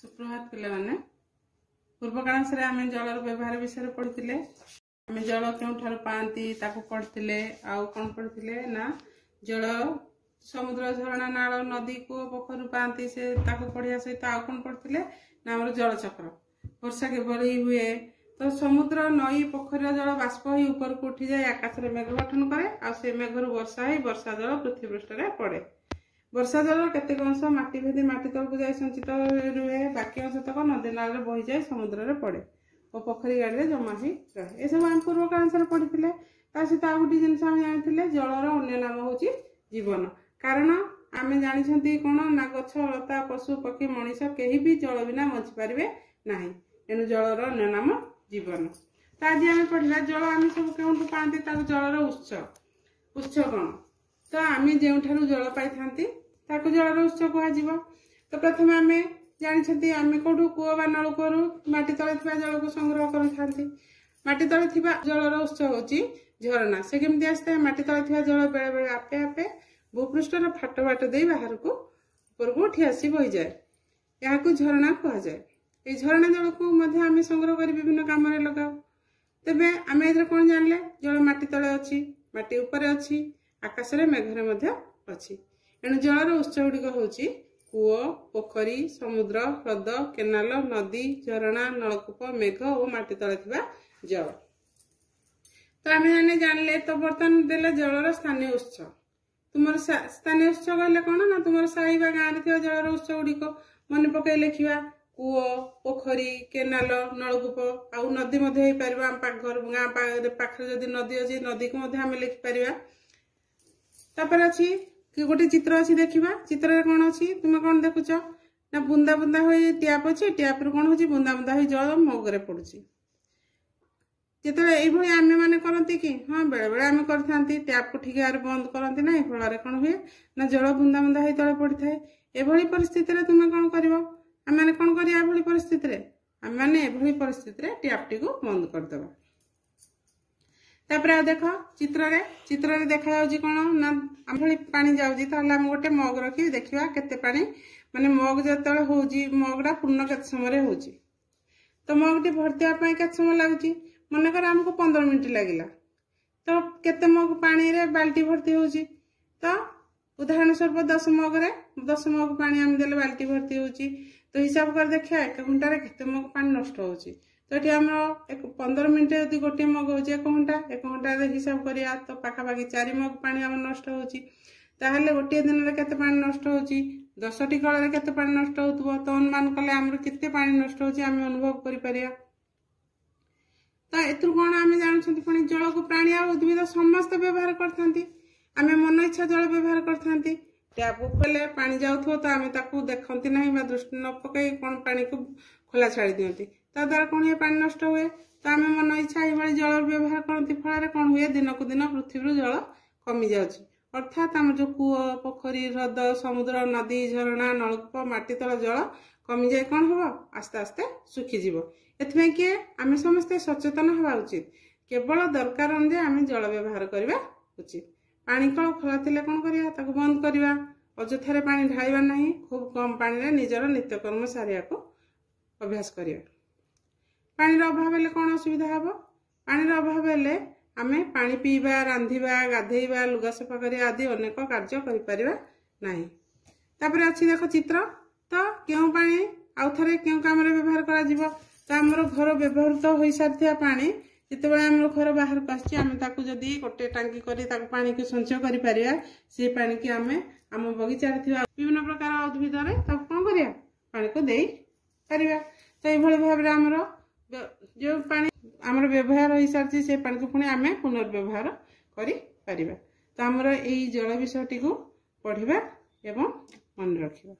সুপ্রভাত ପିଲାମାନେ ପୂର୍ବ କାଳାଂଶରେ ଆମେ ଜଳର ବ୍ୟବହାର ବିଷୟରେ ପଢ଼ିଥିଲେ ଆମେ ଜଳ କେଉଁଠାରୁ ପାଆନ୍ତି ତାକୁ ପଢ଼ିଥିଲେ ଆଉ କ'ଣ ପଢ଼ିଥିଲେ ନା ଜଳ ସମୁଦ୍ର ଝରଣା ନାଳ ନଦୀ କୂଅ ପୋଖରୀରୁ ପାଆନ୍ତି ସେ ତାକୁ ପଢ଼ିବା ସହିତ ଆଉ କ'ଣ ପଢ଼ିଥିଲେ ନା ଆମର ଜଳଚକ୍ର ବର୍ଷା କିଭଳି ହୁଏ ତ ସମୁଦ୍ର ନଈ ପୋଖରୀର ଜଳ ବାଷ୍ପ ହୋଇ ଉପରକୁ ଉଠିଯାଇ ଆକାଶରେ ମେଘ ଗଠନ କରେ ଆଉ ସେ ମେଘରୁ ବର୍ଷା ହୋଇ ବର୍ଷା ଜଳ ପୃଥିବୀ ପୃଷ୍ଠରେ ପଡ଼େ ବର୍ଷା ଜଳର କେତେକ ଅଂଶ ମାଟି ଭେଦି ମାଟି ତଳକୁ ଯାଇ ସଞ୍ଚିତ ରୁହେ ବାକି ଅଂଶ ତକ ନଦୀ ନାଳରେ ବହିଯାଇ ସମୁଦ୍ରରେ ପଡ଼େ ଓ ପୋଖରୀ ଗାଡ଼ିରେ ଜମା ହୋଇ ରହେ ଏସବୁ ଆମେ ପୂର୍ବ କାଂଶରେ ପଢ଼ିଥିଲେ ତା ସହିତ ଆଉ ଗୋଟିଏ ଜିନିଷ ଆମେ ଜାଣିଥିଲେ ଜଳର ଅନ୍ୟ ନାମ ହେଉଛି ଜୀବନ କାରଣ ଆମେ ଜାଣିଛନ୍ତି କ'ଣ ନା ଗଛ ଲତା ପଶୁ ପକ୍ଷୀ ମଣିଷ କେହି ବି ଜଳ ବିନା ବଞ୍ଚିପାରିବେ ନାହିଁ ଏଣୁ ଜଳର ଅନ୍ୟ ନାମ ଜୀବନ ତ ଆଜି ଆମେ ପଢ଼ିଲା ଜଳ ଆମେ ସବୁ କେଉଁଠୁ ପାଆନ୍ତି ତାକୁ ଜଳର ଉତ୍ସ ଉତ୍ସ କ'ଣ ତ ଆମେ ଯେଉଁଠାରୁ ଜଳ ପାଇଥାନ୍ତି ତାକୁ ଜଳର ଉତ୍ସ କୁହାଯିବ ତ ପ୍ରଥମେ ଆମେ ଜାଣିଛନ୍ତି ଆମେ କେଉଁଠୁ କୂଅ ବା ନଳକୂଅରୁ ମାଟି ତଳେ ଥିବା ଜଳକୁ ସଂଗ୍ରହ କରିଥାନ୍ତି ମାଟି ତଳେ ଥିବା ଜଳର ଉତ୍ସ ହେଉଛି ଝରଣା ସେ କେମିତି ଆସିଥାଏ ମାଟି ତଳେ ଥିବା ଜଳ ବେଳେବେଳେ ଆପେ ଆପେ ଭୂପୃଷ୍ଠର ଫାଟ ବାଟ ଦେଇ ବାହାରକୁ ଉପରକୁ ଉଠି ଆସି ବହିଯାଏ ଏହାକୁ ଝରଣା କୁହାଯାଏ ଏଇ ଝରଣା ଜଳକୁ ମଧ୍ୟ ଆମେ ସଂଗ୍ରହ କରି ବିଭିନ୍ନ କାମରେ ଲଗାଉ ତେବେ ଆମେ ଏଥିରେ କ'ଣ ଜାଣିଲେ ଜଳ ମାଟି ତଳେ ଅଛି ମାଟି ଉପରେ ଅଛି ଆକାଶରେ ମେଘରେ ମଧ୍ୟ ଅଛି ଏଣୁ ଜଳର ଉତ୍ସ ଗୁଡ଼ିକ ହେଉଛି କୂଅ ପୋଖରୀ ସମୁଦ୍ର ହ୍ରଦ କେନାଲ ନଦୀ ଝରଣା ନଳକୂପ ମେଘ ଓ ମାଟି ତଳେ ଥିବା ଜଳ ତ ଆମେ ମାନେ ଜାଣିଲେ ତ ବର୍ତ୍ତମାନ ଦେଲେ ଜଳର ସ୍ଥାନୀୟ ଉତ୍ସ ତୁମର ସ୍ଥାନୀୟ ଉତ୍ସ କହିଲେ କ'ଣ ନା ତୁମର ସାହି ବା ଗାଁରେ ଥିବା ଜଳର ଉତ୍ସ ଗୁଡ଼ିକ ମନେ ପକାଇ ଲେଖିବା କୂଅ ପୋଖରୀ କେନାଲ ନଳକୂପ ଆଉ ନଦୀ ମଧ୍ୟ ହେଇପାରିବ ଆମ ପାଖ ଘର ଗାଁ ପାଖରେ ଯଦି ନଦୀ ଅଛି ନଦୀକୁ ମଧ୍ୟ ଆମେ ଲେଖିପାରିବା ତାପରେ ଅଛି গোটে চিত্র অছি দেখিবা চিত্রে কোণ অছি তুমি কোণ দেখুছ না বুন্দা বুন্দা হয়ে ট্যাপ অছে ট্যাপ্রু কোণ হচ্ছে বুন্দা বুন্দা হয়ে জল মৌকরে পড়ুছি যেতবে এইভাবে আমি মানে করতে কি হ্যাঁ বেড়ে বেড়ে আমি করে ট্যাপকু ঠিক ভাবে বন্ধ করতে না এই ফলরে কোণ হুয়ে না জল বুন্দা বুন্দা হয়ে তলে পড়ি থাকে এভাবে পরিস্থিতিরে তুমি কোণ করব আমি মানে কোণ করিয়া এভাবে পরিস্থিতিরে আমি মানে এভাবে পরিস্থিতিরে ট্যাপটি বন্ধ করিদেবা ତାପରେ ଆଉ ଦେଖ ଚିତ୍ରରେ ଚିତ୍ରରେ ଦେଖାଯାଉଛି କ'ଣ ନା ଆମଭଳି ପାଣି ଯାଉଛି ତାହେଲେ ଆମେ ଗୋଟେ ମଗ୍ ରଖି ଦେଖିବା କେତେ ପାଣି ମାନେ ମଗ୍ ଯେତେବେଳେ ହେଉଛି ମଗ୍ଟା ପୂର୍ଣ୍ଣ କେତେ ସମୟରେ ହେଉଛି ତ ମଗ୍ଟି ଭର୍ତ୍ତି ହେବା ପାଇଁ କେତେ ସମୟ ଲାଗୁଛି ମନେକର ଆମକୁ ପନ୍ଦର ମିନିଟ୍ ଲାଗିଲା ତ କେତେ ମଗ୍ ପାଣିରେ ବାଲ୍ଟି ଭର୍ତ୍ତି ହେଉଛି ତ ଉଦାହରଣ ସ୍ୱରୂପ ଦଶ ମଗ୍ରେ ଦଶ ମଗ୍ ପାଣି ଆମେ ଦେଲେ ବାଲ୍ଟି ଭର୍ତ୍ତି ହେଉଛି ତ ହିସାବ କରି ଦେଖିବା ଏକ ଘଣ୍ଟାରେ କେତେ ମଗ୍ ପାଣି ନଷ୍ଟ ହେଉଛି তো এটি আমার পনেরো মিনিট যদি গোটিয়ে মগ হচ্ছে এক ঘন্টা এক ঘন্টার হিসাব করা তো পাখাপাখি চারি মগ পা আমার নষ্ট হচ্ছে তাহলে গোটিয়ে দিনের কেতে পা নষ্ট হচ্ছে দশটি কলরে কেতে পা নষ্ট হোথ তো অনুমান কলে আমার কেতে পা নষ্ট হচ্ছে আমি অনুভব করিপারা ତ ଏଥିରୁ କ'ଣ ଆମେ ଜାଣୁଛନ୍ତି ପୁଣି ଜଳକୁ ପ୍ରାଣୀ ଆଉ ଉଦ୍ଭିଦ ସମସ୍ତେ ବ୍ୟବହାର କରିଥାନ୍ତି ଆମେ ମନ ଇଚ୍ଛା ଜଳ ବ୍ୟବହାର କରିଥାନ୍ତି ଟ୍ୟାପ୍କୁ ଖୋଲେ ପାଣି ଯାଉଥିବ ତ ଆମେ ତାକୁ ଦେଖନ୍ତି ନାହିଁ ବା ଦୃଷ୍ଟି ନ ପକାଇ କ'ଣ ପାଣିକୁ ଖୋଲା ଛାଡ଼ି ଦିଅନ୍ତି ତା ଦ୍ୱାରା କ'ଣ ହୁଏ ପାଣି ନଷ୍ଟ ହୁଏ ତ ଆମେ ମନ ଇଚ୍ଛା ଏଇଭଳି ଜଳର ବ୍ୟବହାର କରନ୍ତି ଫଳରେ କ'ଣ ହୁଏ ଦିନକୁ ଦିନ ପୃଥିବୀରୁ ଜଳ କମିଯାଉଛି ଅର୍ଥାତ୍ ଆମର ଯେଉଁ କୂଅ ପୋଖରୀ ହ୍ରଦ ସମୁଦ୍ର ନଦୀ ଝରଣା ନଳକୂପ ମାଟିତଳ ଜଳ କମିଯାଏ କ'ଣ ହେବ ଆସ୍ତେ ଆସ୍ତେ ଶୁଖିଯିବ ଏଥିପାଇଁ କିଏ ଆମେ ସମସ୍ତେ ସଚେତନ ହେବା ଉଚିତ କେବଳ ଦରକାର ଅନୁଯାୟୀ ଆମେ ଜଳ ବ୍ୟବହାର କରିବା ଉଚିତ ପାଣି କଳ ଖୋଲା ଥିଲେ କ'ଣ କରିବା ତାକୁ ବନ୍ଦ କରିବା ଅଯଥାରେ ପାଣି ଢାଳିବା ନାହିଁ ଖୁବ୍ କମ୍ ପାଣିରେ ନିଜର ନିତ୍ୟକର୍ମ ସାରିବାକୁ ଅଭ୍ୟାସ କରିବା ପାଣିର ଅଭାବ ହେଲେ କ'ଣ ଅସୁବିଧା ହେବ ପାଣିର ଅଭାବ ହେଲେ ଆମେ ପାଣି ପିଇବା ରାନ୍ଧିବା ଗାଧେଇବା ଲୁଗା ସଫା କରିବା ଆଦି ଅନେକ କାର୍ଯ୍ୟ କରିପାରିବା ନାହିଁ ତାପରେ ଅଛି ଦେଖ ଚିତ୍ର ତ କେଉଁ ପାଣି ଆଉ ଥରେ କେଉଁ କାମରେ ବ୍ୟବହାର କରାଯିବ ତ ଆମର ଘର ବ୍ୟବହୃତ ହୋଇସାରିଥିବା ପାଣି ଯେତେବେଳେ ଆମର ଘର ବାହାରକୁ ଆସିଛି ଆମେ ତାକୁ ଯଦି ଗୋଟେ ଟାଙ୍କି କରି ତାକୁ ପାଣିକୁ ସଞ୍ଚୟ କରିପାରିବା ସେ ପାଣିକି ଆମେ ଆମ ବଗିଚାରେ ଥିବା ବିଭିନ୍ନ ପ୍ରକାର ଉଦ୍ଭିଦରେ ତାକୁ କ'ଣ କରିବା ପାଣିକୁ ଦେଇପାରିବା ତ ଏଇଭଳି ଭାବରେ ଆମର ଯେଉଁ ପାଣି ଆମର ବ୍ୟବହାର ହୋଇସାରିଛି ସେ ପାଣିକୁ ପୁଣି ଆମେ ପୁନର୍ବ୍ୟବହାର କରିପାରିବା ତ ଆମର ଏଇ ଜଳ ବିଷୟଟିକୁ ପଢ଼ିବା ଏବଂ ମନେ ରଖିବା